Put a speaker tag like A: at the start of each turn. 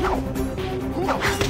A: no no